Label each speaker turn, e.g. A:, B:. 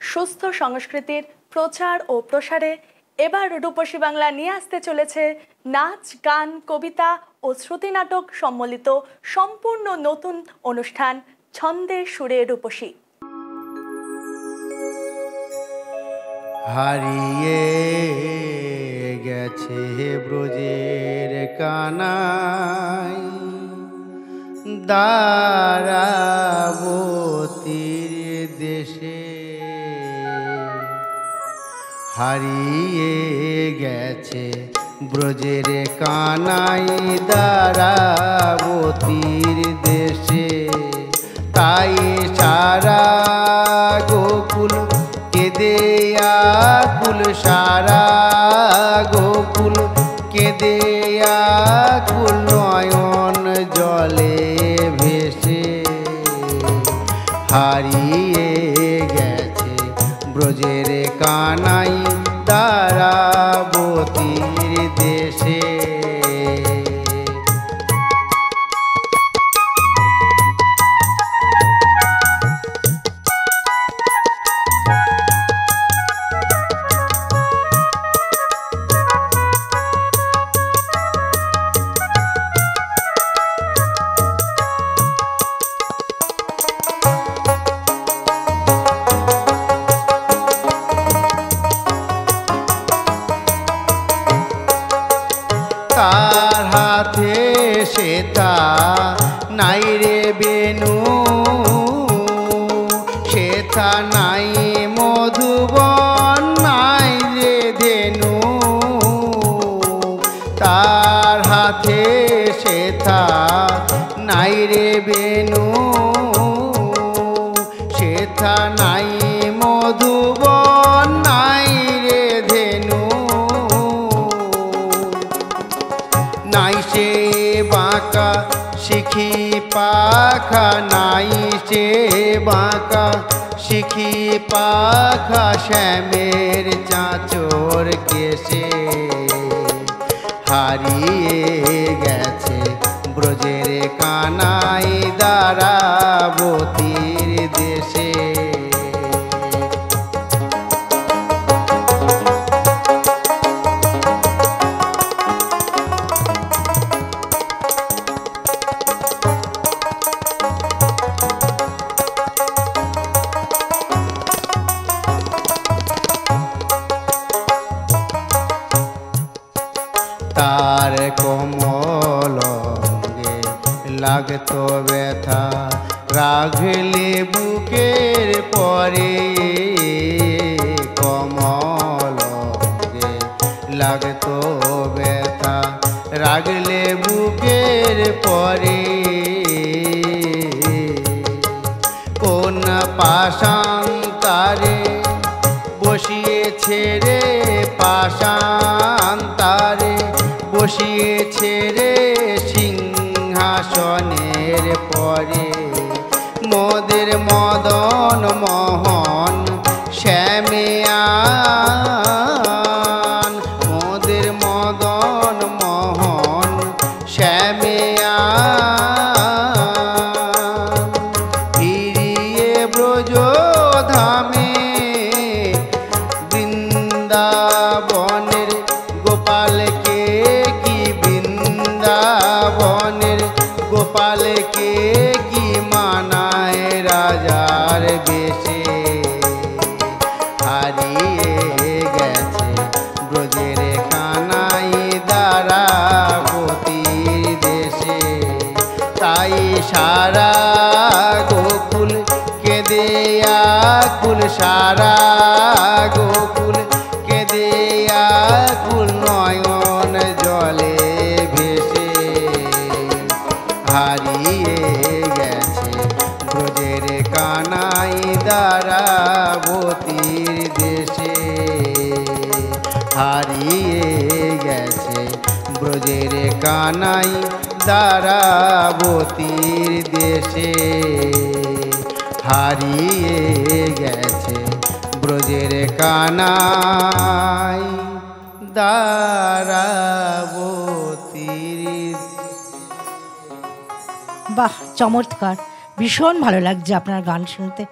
A: সুস্থ সংস্কৃতির প্রচার ও প্রসারে এবার রূপসী বাংলা নিয়ে আসতে চলেছে নাচ, গান, কবিতা ও শ্রুতি নাটক সম্মিলিত সম্পূর্ণ নতুন অনুষ্ঠান ছন্দে সুরে রূপসী।
B: হারিয়ে গেছে ব্রজের কানাই। দারাবতীর দেশে। হারিয়ে গেছে ব্রজের কানাই। দারাবতীর দেশে। তাই সারা গোকুল কেদে আকুল সারা গোকুল কেদে আকুল নয়ন জলে ভেসে। হারিয়ে গেছে ব্রজের কানাই তারা দারাবতীর দেশে। তার হাতে সেতা নাই রে বেনু। সেথা নাই মধুবন, নাই রে ধেনু। তার হাতে সেথা নাই রে বেনু। সেথা নাই মধুবন শিখি পাখা নাই সে বাঁকা। শিখি পাখা শ্যামের চাঁচর কেসে হারিয়ে গেছে ব্রজের কানাই দারাবতীর তার কমলঙ্গে লাগতো ব্যথা। রাখলে বুকের পরে কমলঙ্গে লাগতো ব্যথা। রাগলে বুকের পরে কোন পাশান তারে বসিয়েছে রে পাশান বসিয়েছে রে সিংহাসনের পরে। মদের মদন মোহন গোপালকে কি মানায় রাজার বেশে? হারিয়ে গেছে ব্রজের কানাই দারাবতীর দেশে। তাই সারা গোকুল কেদে, আকুল সারা গোকুল দারাবতীর দেশে হারিয়ে গেছে ব্রজের কানাই দারাবতীর দেশে হারিয়ে গেছে ব্রজের কানাই দারাবতীর
C: বাহ, চমৎকার। ভীষণ ভালো লাগছে আপনার গান শুনতে।